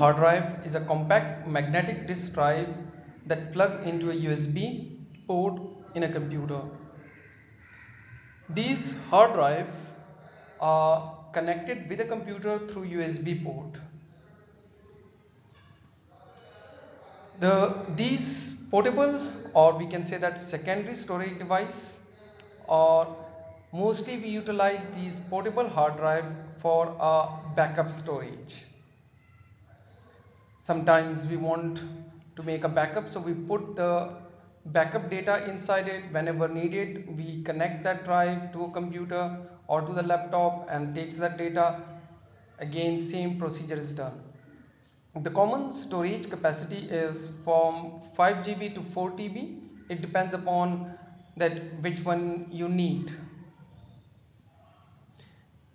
hard drive is a compact magnetic disk drive that plug into a USB port in a computer. These hard drive are connected with a computer through USB port. The, these portable or we can say that secondary storage device or mostly we utilize these portable hard drive for a backup storage sometimes we want to make a backup so we put the backup data inside it whenever needed. We connect that drive to a computer or to the laptop and takes that data. Again same procedure is done. The common storage capacity is from 5 GB to 4 TB it depends upon that which one you need.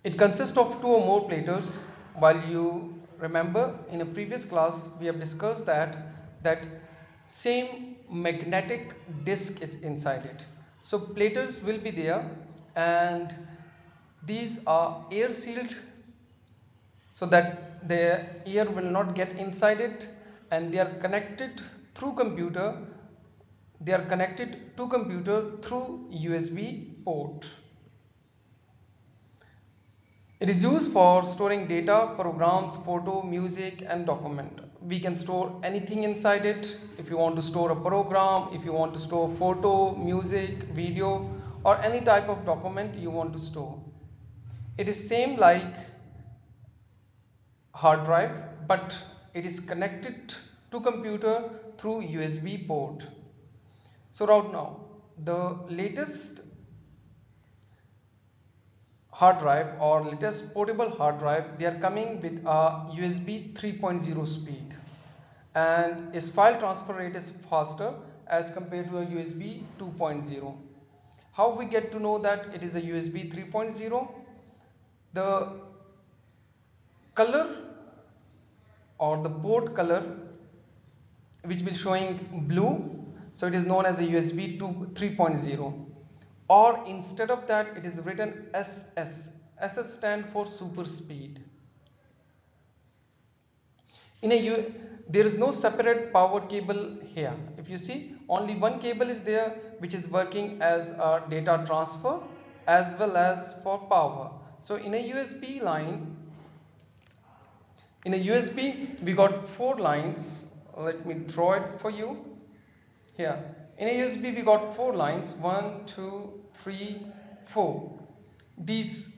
It consists of two or more platters. While you remember in a previous class we have discussed that that same magnetic disk is inside it. So platters will be there and these are air sealed so that the air will not get inside it and they are connected through computer they are connected to computer through USB port. It is used for storing data, programs, photo, music and document. We can store anything inside it. If you want to store a program, if you want to store photo, music, video or any type of document you want to store. It is same like hard drive but it is connected to computer through USB port. So right now the latest hard drive or latest portable hard drive they are coming with a USB 3.0 speed. And its file transfer rate is faster as compared to a USB 2.0 how we get to know that it is a USB 3.0 the color or the port color which will showing blue so it is known as a USB 2 3.0 or instead of that it is written SS SS stand for super speed. In a U there is no separate power cable here. If you see only one cable is there which is working as a data transfer as well as for power. So in a USB line in a USB we got four lines. Let me draw it for you. Here in a USB we got four lines. One two three four. These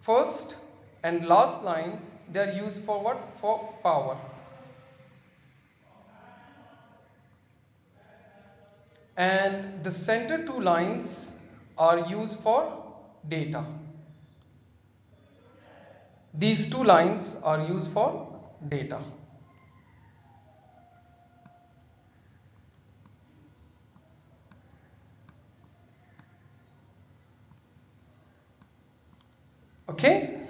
first and last line they are used for what? For power. And the center two lines are used for data. These two lines are used for data okay?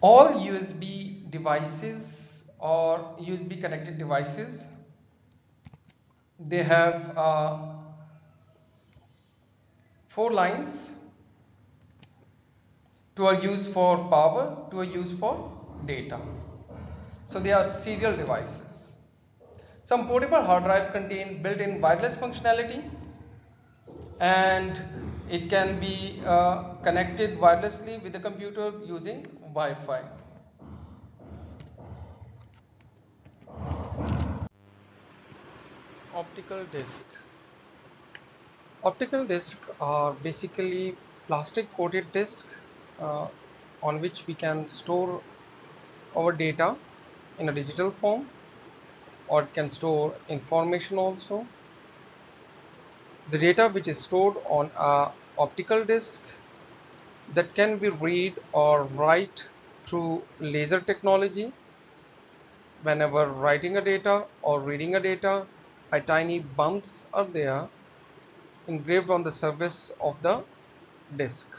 All USB devices or USB connected devices they have uh, four lines. Two are used for power two are used for data. So they are serial devices. Some portable hard drive contain built-in wireless functionality and it can be uh, connected wirelessly with the computer using Wi-Fi. Optical disc. Optical disc are basically plastic coated disc uh, on which we can store our data in a digital form or it can store information also the data which is stored on a optical disc that can be read or write through laser technology. Whenever writing a data or reading a data a tiny bumps are there engraved on the surface of the disk.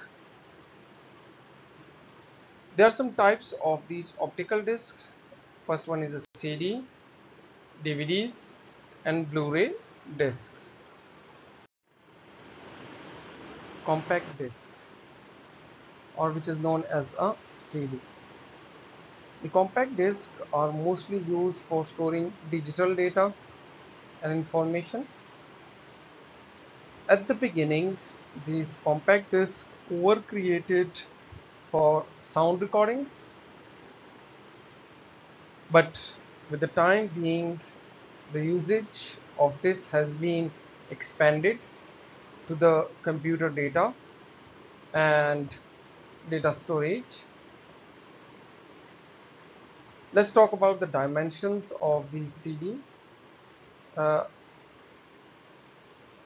There are some types of these optical discs first one is a CD DVDs and Blu-ray disc compact disc or which is known as a CD. The compact discs are mostly used for storing digital data and information. At the beginning, these compact discs were created for sound recordings, but with the time being, the usage of this has been expanded to the computer data and data storage. Let's talk about the dimensions of the CD uh,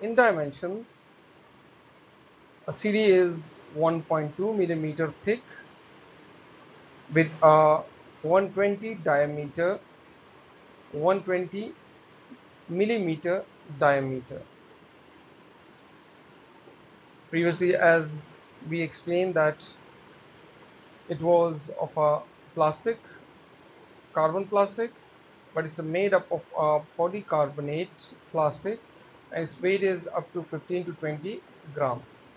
in dimensions a CD is 1.2 millimeter thick with a 120 diameter 120 millimeter diameter previously as we explained that it was of a plastic carbon plastic but it's made up of a polycarbonate plastic and its weight is up to 15 to 20 grams.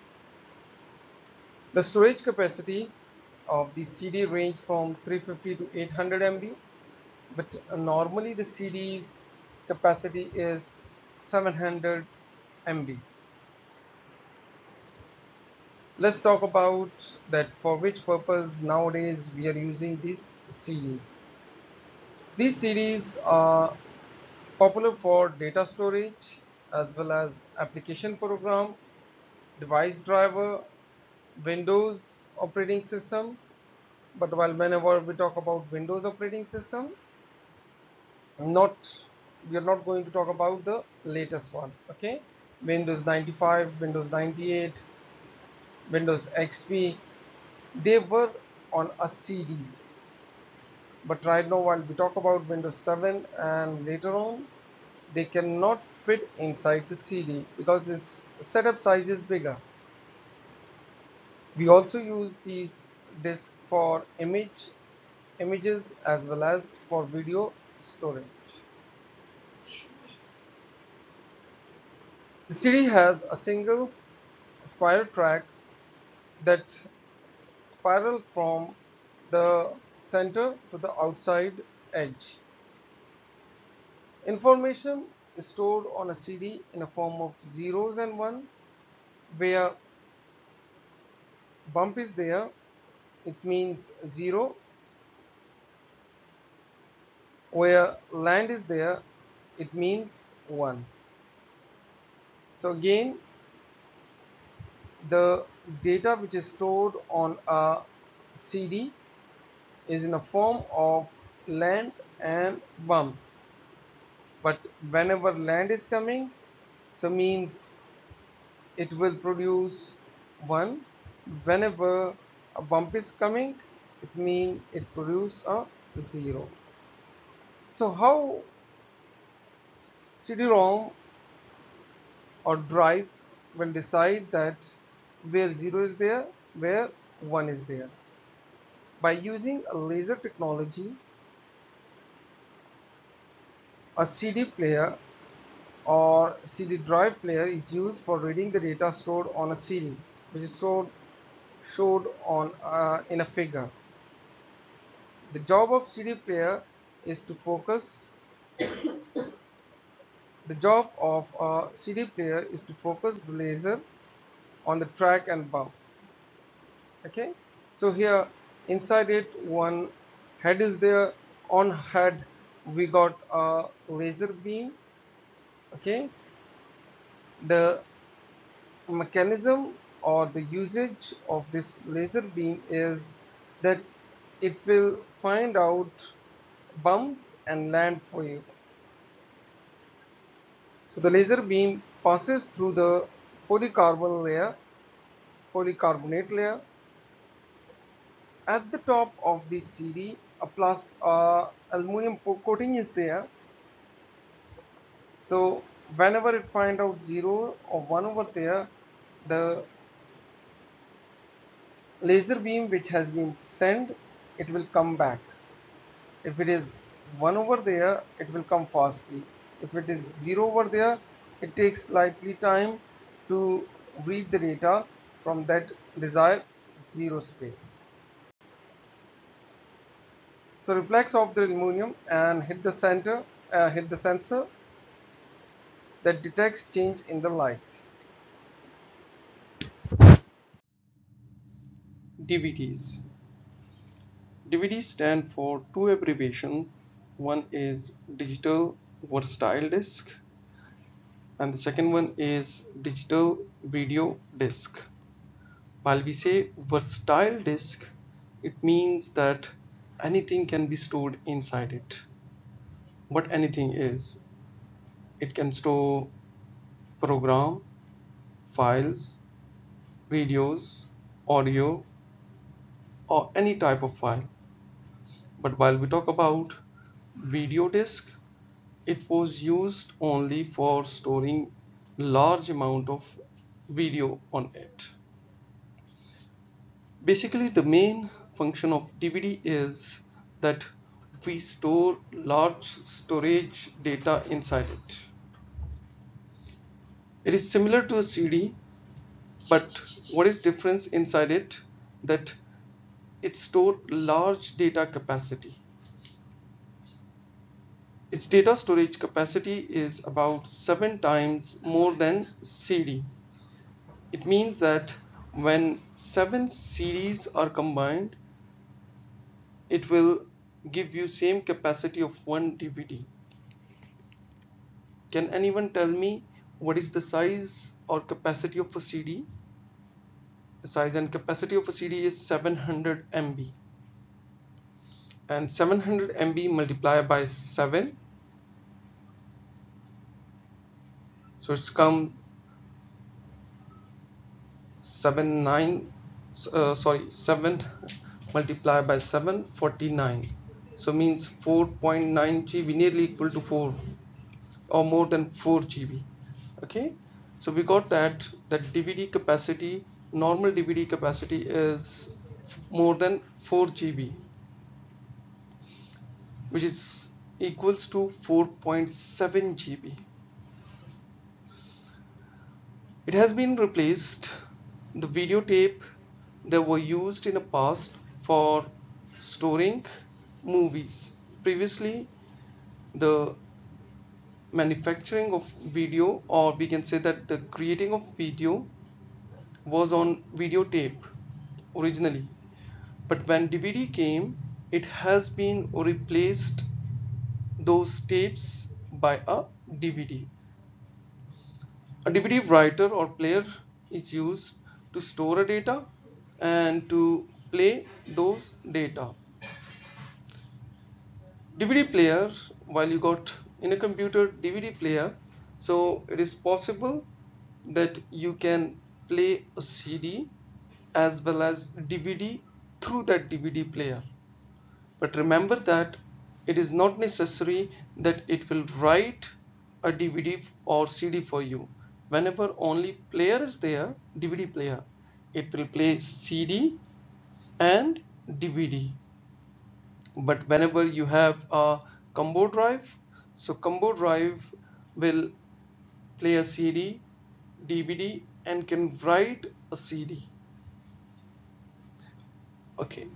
The storage capacity of the CD range from 350 to 800 MB but normally the CD's capacity is 700 MB. Let's talk about that for which purpose nowadays we are using these CDs These CDs are popular for data storage as well as application program, device driver, Windows operating system. But while whenever we talk about Windows operating system, not we are not going to talk about the latest one. Okay, Windows 95, Windows 98, Windows XP, they were on a CDs but right now while we talk about Windows 7 and later on they cannot fit inside the CD because its setup size is bigger. We also use these disks for image images as well as for video storage. The CD has a single spiral track that spiral from the center to the outside edge. Information is stored on a CD in a form of zeros and one where bump is there it means 0 where land is there it means 1 so again the data which is stored on a CD is in a form of land and bumps. But whenever land is coming so means it will produce 1 whenever a bump is coming it means it produce a 0 so how CD-ROM or drive will decide that where 0 is there where 1 is there by using a laser technology, a CD player or CD drive player is used for reading the data stored on a CD, which is stored showed on uh, in a figure. The job of CD player is to focus. the job of a CD player is to focus the laser on the track and bumps. Okay, so here inside it one head is there. On head we got a laser beam. Okay? The mechanism or the usage of this laser beam is that it will find out bumps and land for you. So the laser beam passes through the polycarbon layer polycarbonate layer. At the top of the CD a plus uh, aluminum coating is there. So whenever it find out 0 or 1 over there the laser beam which has been sent it will come back. If it is 1 over there it will come fastly. If it is 0 over there it takes slightly time to read the data from that desired zero space. So reflects off the aluminum and hit the center, uh, hit the sensor that detects change in the lights. DVDs. DVDs stand for two abbreviations. One is digital versatile disc and the second one is digital video disc. While we say versatile disc, it means that anything can be stored inside it. What anything is, it can store program, files, videos, audio, or any type of file. But while we talk about video disk, it was used only for storing large amount of video on it. Basically, the main function of DVD is that we store large storage data inside it. It is similar to a CD, but what is difference inside it that it store large data capacity. Its data storage capacity is about 7 times more than CD. It means that when 7 CDs are combined, it will give you same capacity of one DVD. Can anyone tell me what is the size or capacity of a CD? The size and capacity of a CD is 700 MB and 700 MB multiplied by 7 so it's come 7 9 uh, sorry 7 multiplied by 7 49 so means 4.9 GB nearly equal to 4 or more than 4 GB okay? So we got that that DVD capacity normal DVD capacity is more than 4 GB which is equals to 4.7 GB it has been replaced. The videotape that were used in the past for storing movies. Previously the manufacturing of video or we can say that the creating of video was on videotape originally. But when DVD came it has been replaced those tapes by a DVD a DVD writer or player is used to store a data and to play those data. DVD player while you got in a computer DVD player so it is possible that you can play a CD as well as DVD through that DVD player. But remember that it is not necessary that it will write a DVD or CD for you whenever only player is there DVD player it will play CD and DVD but whenever you have a combo drive so combo drive will play a CD DVD and can write a CD okay.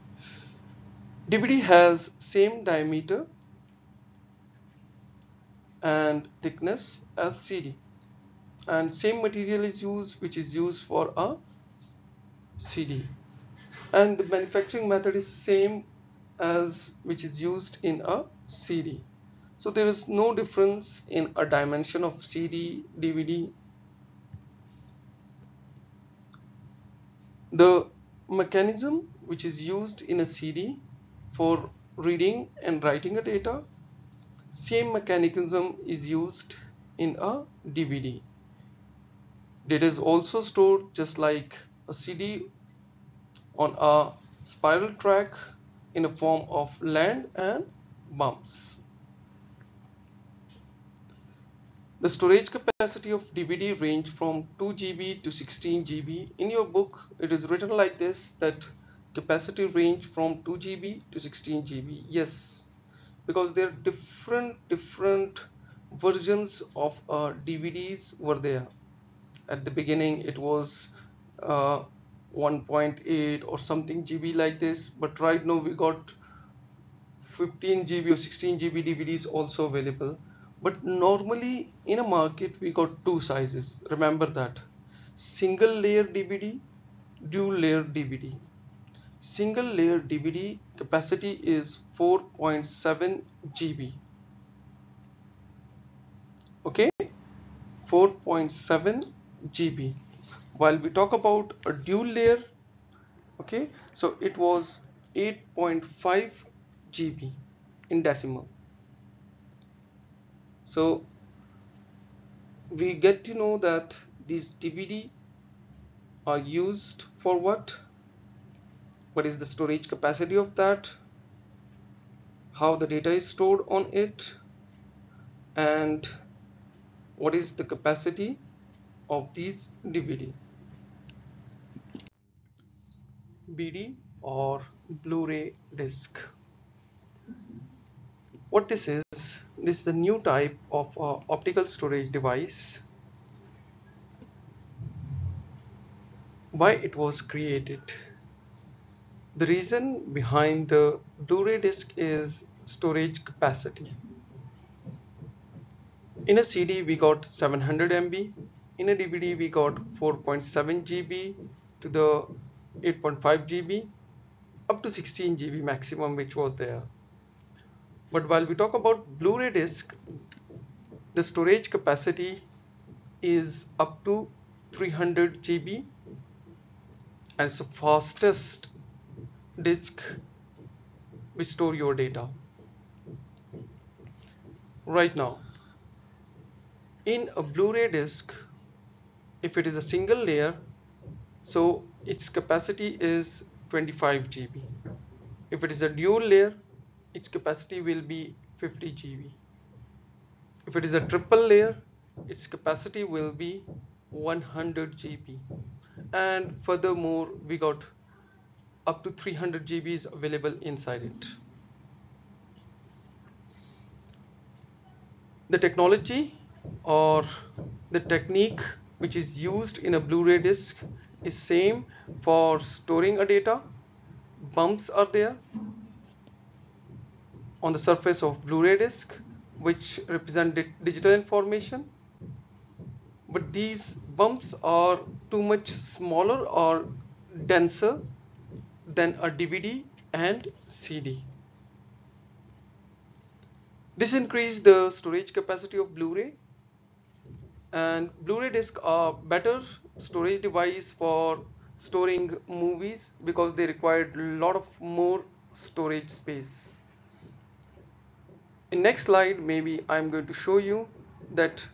DVD has same diameter and thickness as CD and same material is used which is used for a CD and the manufacturing method is same as which is used in a CD so there is no difference in a dimension of CD DVD The mechanism which is used in a CD for reading and writing a data, same mechanism is used in a DVD. Data is also stored just like a CD on a spiral track in a form of land and bumps. The storage capacity of DVD range from 2 GB to 16 GB. In your book, it is written like this that capacity range from 2 GB to 16 GB. Yes, because there are different different versions of uh, DVDs were there. At the beginning, it was uh, 1.8 or something GB like this but right now we got 15 GB or 16 GB DVDs also available. But normally in a market we got two sizes. Remember that. Single layer DVD dual layer DVD single layer DVD capacity is 4.7 GB okay? 4.7 GB while we talk about a dual layer okay so it was 8.5 GB in decimal. So we get to know that these DVD are used for what? What is the storage capacity of that? How the data is stored on it? And what is the capacity of these DVD BD or Blu-ray disc. What this is this is a new type of uh, optical storage device. Why it was created. The reason behind the Blu-ray disc is storage capacity. In a CD we got 700 MB in a DVD we got 4.7 GB to the 8.5 GB up to 16 GB maximum which was there. But while we talk about Blu-ray disc the storage capacity is up to 300 GB and it's the fastest disk we store your data. Right now in a Blu-ray disc if it is a single layer so its capacity is 25 GB if it is a dual layer its capacity will be 50 GB if it is a triple layer its capacity will be 100 GB and furthermore we got up to 300 GB is available inside it. The technology or the technique which is used in a Blu-ray disc is same for storing a data. Bumps are there on the surface of Blu-ray disc which represent digital information. But these bumps are too much smaller or denser than a DVD and CD this increased the storage capacity of Blu-ray and Blu-ray disc are better storage device for storing movies because they required a lot of more storage space. In next slide maybe I'm going to show you that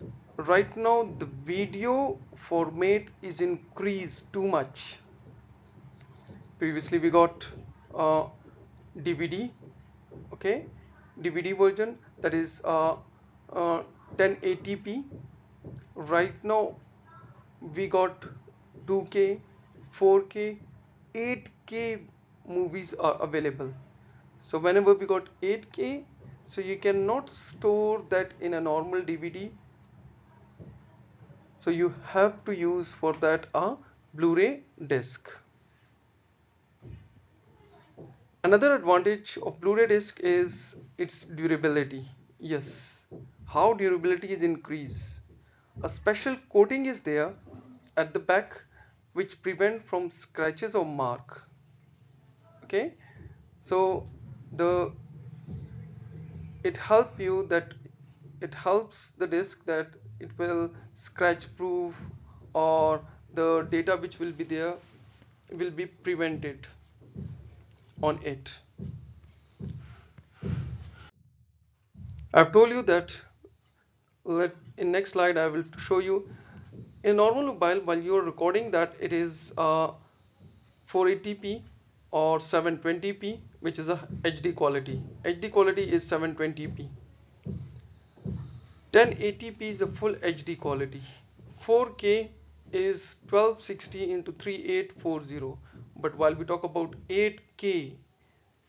right now the video format is increased too much. Previously we got uh, DVD okay? DVD version that is uh, uh, 1080p right now we got 2k 4k 8k movies are available. So whenever we got 8k so you cannot store that in a normal DVD so you have to use for that a Blu-ray disc. Another advantage of Blu-ray disc is its durability. Yes how durability is increased a special coating is there at the back which prevent from scratches or mark. Okay? So the it help you that it helps the disk that it will scratch proof or the data which will be there will be prevented on it. I've told you that let in next slide I will show you in normal mobile while you are recording that it is uh, 480p or 720p which is a HD quality. HD quality is 720p 1080p is a full HD quality. 4K is 1260 into 3840 but while we talk about 8K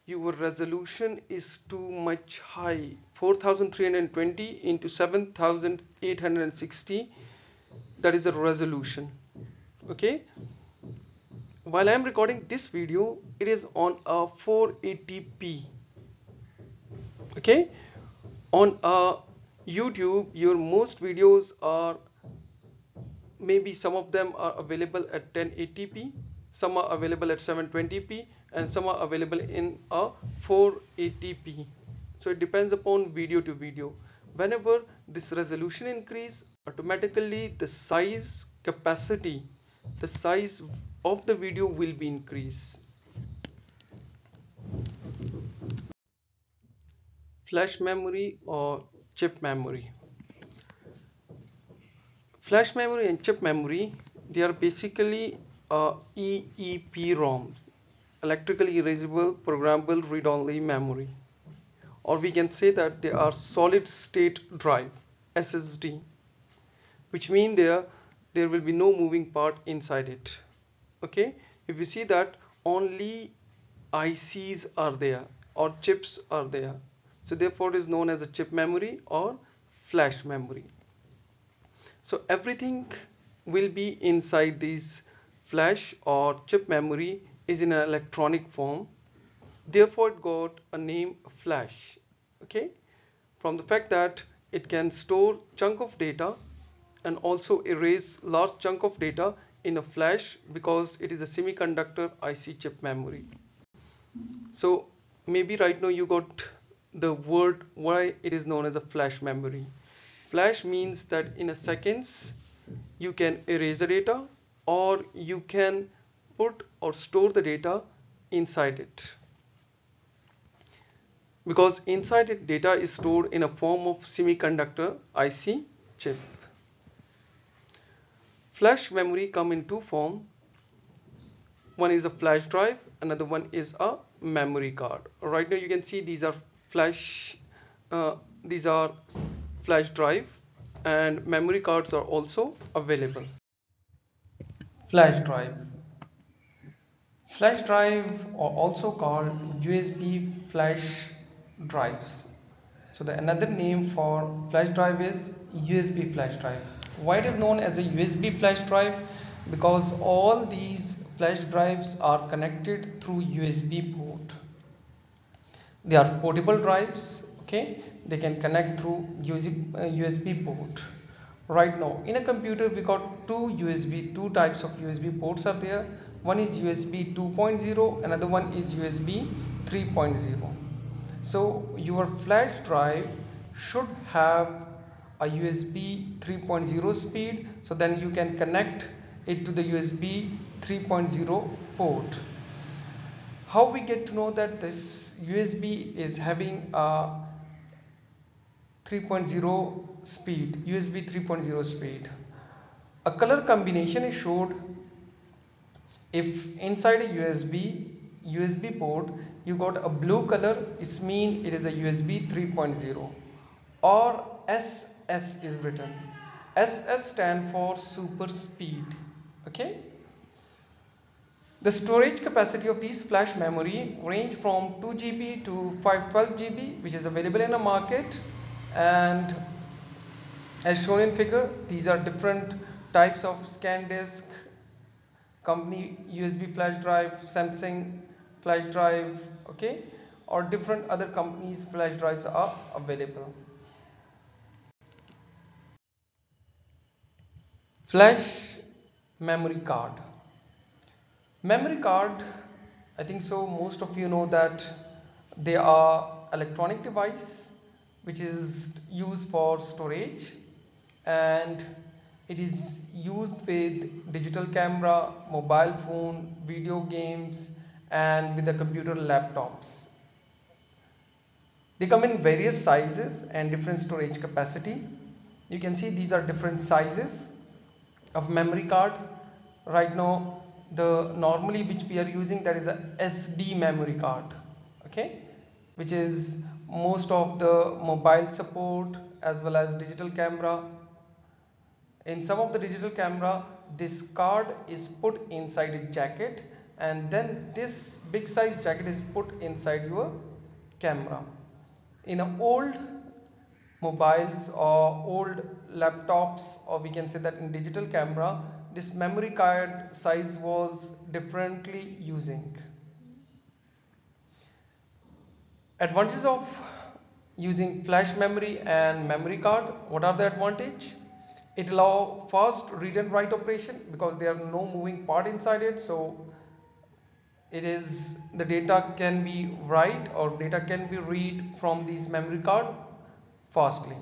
your resolution is too much high. 4320 into 7860 that is the resolution. Okay? While I am recording this video it is on a 480p okay? On a YouTube your most videos are maybe some of them are available at 1080p some are available at 720p and some are available in a 480p so it depends upon video to video. Whenever this resolution increase automatically the size capacity the size of the video will be increased. Flash memory or chip memory. Flash memory and chip memory they are basically uh, EEPROM electrically erasable programmable read-only memory. Or we can say that they are solid state drive SSD which mean there there will be no moving part inside it. Okay? If you see that only ICs are there or chips are there. So therefore it is known as a chip memory or flash memory. So everything will be inside this flash or chip memory is in an electronic form. Therefore it got a name flash okay? From the fact that it can store chunk of data and also erase large chunk of data in a flash because it is a semiconductor IC chip memory. So maybe right now you got the word why it is known as a flash memory. Flash means that in a seconds you can erase the data or you can put or store the data inside it. Because inside it data is stored in a form of semiconductor IC chip. Flash memory come in two form. One is a flash drive another one is a memory card. Right now you can see these are flash uh, these are flash drive and memory cards are also available. Flash drive flash drive are also called USB flash drives. So the another name for flash drive is USB flash drive. Why it is known as a USB flash drive? Because all these flash drives are connected through USB port. They are portable drives okay? They can connect through USB, uh, USB port right now. In a computer we got two USB two types of USB ports are there. One is USB 2.0 another one is USB 3.0 so your flash drive should have a USB 3.0 speed so then you can connect it to the USB 3.0 port. How we get to know that this USB is having a 3.0 speed USB 3.0 speed. A color combination is showed if inside a USB USB port you got a blue color it's mean it is a USB 3.0 or SS is written. SS stand for super speed okay? The storage capacity of these flash memory range from 2 GB to 512 GB which is available in the market and as shown in figure these are different types of SanDisk. Company USB flash drive Samsung flash drive okay? Or different other companies flash drives are available. Flash memory card. Memory card I think so most of you know that they are electronic device which is used for storage and it is used with digital camera mobile phone video games and with the computer laptops. They come in various sizes and different storage capacity. You can see these are different sizes of memory card. Right now the normally which we are using that is a SD memory card okay? Which is most of the mobile support as well as digital camera. In some of the digital camera this card is put inside a jacket and then this big size jacket is put inside your camera. In a old mobiles or old laptops or we can say that in digital camera this memory card size was differently using advantages of using flash memory and memory card? What are the advantage? It allow fast read and write operation because there are no moving part inside it so it is the data can be write or data can be read from this memory card fastly.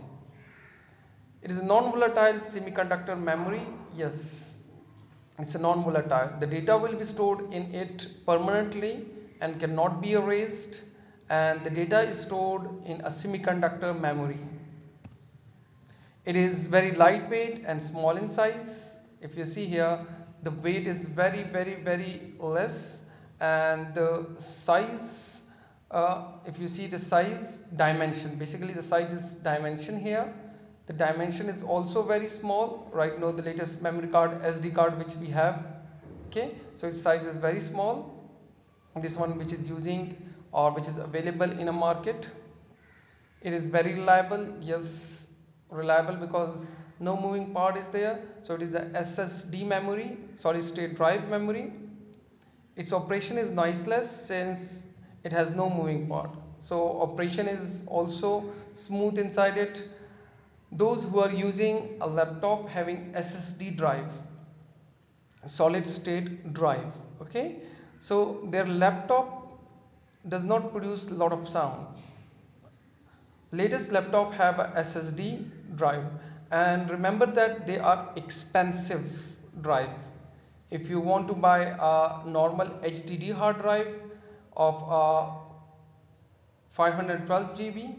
It is a non-volatile semiconductor memory yes. It's a non-volatile. The data will be stored in it permanently and cannot be erased and the data is stored in a semiconductor memory. It is very lightweight and small in size. If you see here the weight is very very very less and the size uh, if you see the size dimension basically the size is dimension here. The dimension is also very small. Right now the latest memory card SD card which we have okay? So its size is very small. This one which is using or which is available in a market. It is very reliable yes reliable because no moving part is there. So it is the SSD memory solid state drive memory. Its operation is noiseless since it has no moving part. So operation is also smooth inside it. Those who are using a laptop having SSD drive solid state drive okay? So their laptop does not produce a lot of sound. Latest laptop have a SSD drive and remember that they are expensive drive. If you want to buy a normal HDD hard drive of uh, 512 GB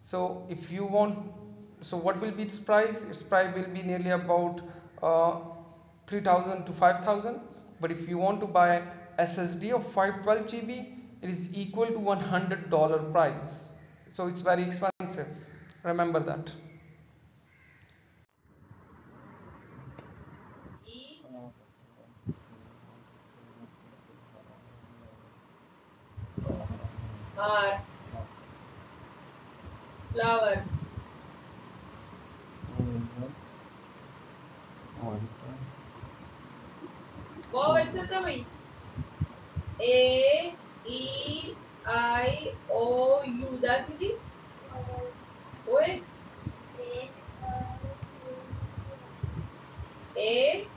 so if you want so what will be its price? Its price will be nearly about uh, 3000 to 5000 but if you want to buy SSD of 512 GB it is equal to 100 dollar price. So it's very expensive. Remember that. Flower. Was it the A E I O U that's it Oi A